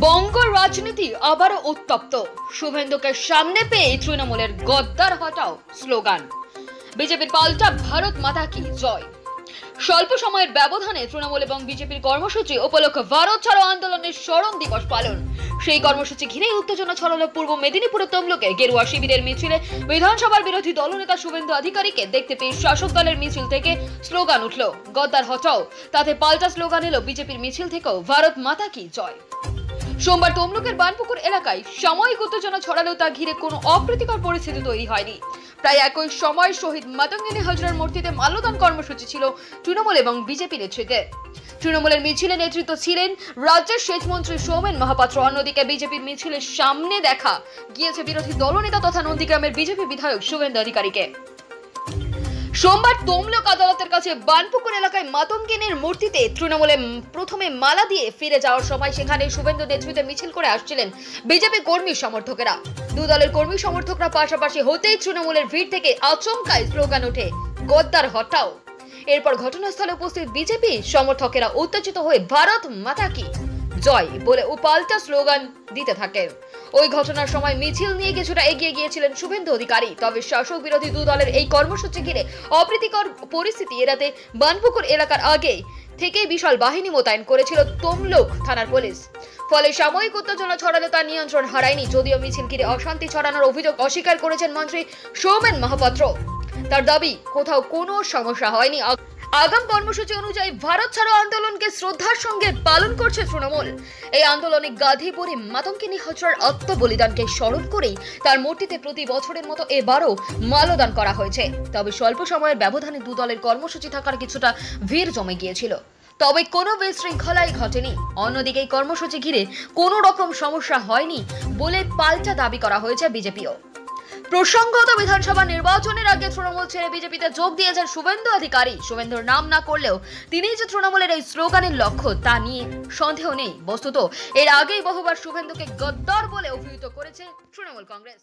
বঙ্গ রাজনীতি আবারও উত্তপ্ত। শুভেন্দুকে সামনে পেয়ে তৃণমূলের গদ্দার হটাও স্লোগান। বিজেপির পাল্টা ভারত মাতা কি জয়? স্বল্প সময়ের ব্যবধানে তৃণমূল এবং বিজেপির কর্মসূচি উপলক্ষে ভারত ছাড়ো আন্দোলনের স্মরণ দিবস পালন। সেই কর্মসূচি ঘিরেই উত্তেজনা ছড়ালো পূর্ব মেদিনীপুরের তমলুকে। গেরুয়া শিবিরের মিছিলে বিধানসভার বিরোধী দলনেতা শুভেন্দু অধিকারীকে দেখতে পেয়ে শাসক দলের মিছিল থেকে স্লোগান উঠল, গদ্দার হটাও। তাতে পাল্টা স্লোগান এলো বিজেপির মিছিল থেকেও, ভারত মাতা কি জয়? সোমবার তমলুকের বানপুকুর এলাকায় সাময়িক উত্তেজনা ছড়ালেও তা ঘিরে কোনো অপ্রীতিকর পরিস্থিতি তৈরি হয়নি। প্রায় একই সময় শহীদ মাতঙ্গিনী হাজরার মূর্তিতে মাল্যদান কর্মসূচি ছিল তৃণমূল এবং বিজেপি নেতৃত্বে তৃণমূলের মিছিলে নেতৃত্ব ছিলেন রাজ্যের সেচমন্ত্রী সৌমেন মহাপাত্র। অন্যদিকে বিজেপির মিছিলের সামনে দেখা গিয়েছে বিরোধী দলনেতা তথা নন্দীগ্রামের বিজেপি বিধায়ক শুভেন্দু অধিকারীকে। সোমবার তমলুক আদালতের কাছে বানপুকুর এলাকায় মাতঙ্গিনীর মূর্তিতে তৃণমূলে প্রথমে মালা দিয়ে ফিরে যাওয়ার সময় সেখানে শুভেন্দু নেতৃত্বে মিছিল করে আসছিলেন বিজেপি কর্মী সমর্থকেরা। দু দলের কর্মী সমর্থকরা পাশাপাশি হতেই তৃণমূলের ভিড় থেকে আচমকায় স্লোগান ওঠে, গদ্দার হটাও। এরপর ঘটনাস্থলে উপস্থিত বিজেপি সমর্থকেরা উত্তেজিত হয়ে, ভারত মাতা কি? জয় বলে ও পাল্টা স্লোগান দিতে থাকেন। ওই ঘটনার সময় মিছিল নিয়ে কিছুটা এগিয়ে গিয়েছিলেন শুভেন্দু অধিকারী। তবে শাসক বিরোধী দু দলের এই কর্মসূচি ঘিরে অপ্রীতিকর পরিস্থিতি এড়াতে বানপুকুর এলাকার আগে থেকেই বিশাল বাহিনী মোতায়েন করেছিল তমলুক থানার পুলিশ। ফলে সাময়িক উত্তেজনা ছড়ালে তা নিয়ন্ত্রণ হারায়নি। যদিও মিছিল ঘিরে অশান্তি ছড়ানোর অভিযোগ অস্বীকার করেছেন মন্ত্রী সৌমেন মহাপাত্র। তার দাবি, কোথাও কোনো সমস্যা হয়নি। আগাম কর্মসূচি অনুযায়ী ভারত ছাড়ো আন্দোলনকে শ্রদ্ধার সঙ্গে পালন করছে তৃণমূল। এই আন্দোলনে গাধীপুরে মাতঙ্কিনী হজরার আত্মবলিদানকে স্মরণ করেই তার মূর্তিতে প্রতি বছরের মতো এবারও মালদান করা হয়েছে। তবে স্বল্প সময়ের ব্যবধানে দু দলের কর্মসূচি থাকার কিছুটা ভিড় জমে গিয়েছিল। তবে কোনো বিশৃঙ্খলাই ঘটেনি। অন্যদিকে এই কর্মসূচি ঘিরে কোনো রকম সমস্যা হয়নি বলে পাল্টা দাবি করা হয়েছে বিজেপিও। প্রসঙ্গত বিধানসভা নির্বাচনের আগে তৃণমূল ছেড়ে বিজেপিতে যোগ দিয়েছেন শুভেন্দু অধিকারী। শুভেন্দুর নাম না করলেও তিনি যে তৃণমূলের এই স্লোগানের লক্ষ্য, তা নিয়ে সন্দেহ নেই। বস্তুত, এর আগেই বহুবার শুভেন্দুকে গদ্দার বলে অভিহিত করেছে তৃণমূল কংগ্রেস।